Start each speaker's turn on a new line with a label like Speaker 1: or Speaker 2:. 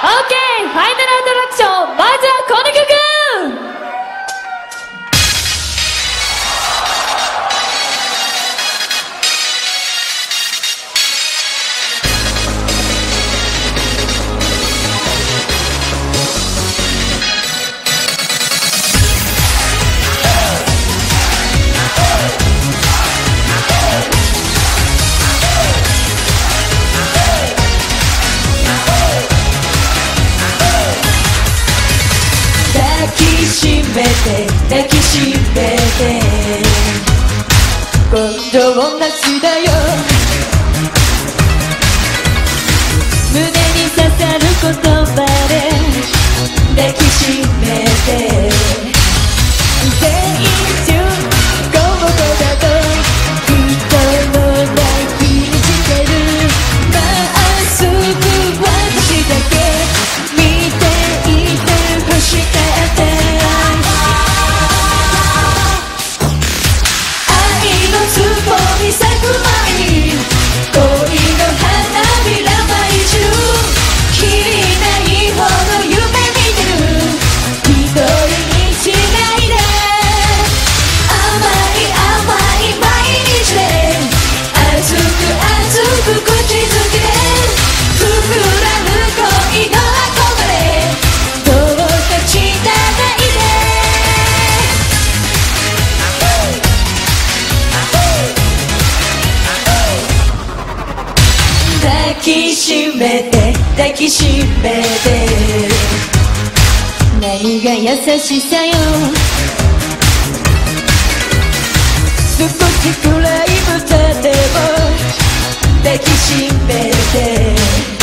Speaker 1: OK! ファイナルアトラクション、まずはこの曲
Speaker 2: きしめて抱きしめて。今度はなだよ。きしめて抱きしめて。何が優しさよ。少しくい豚でも抱きしめて。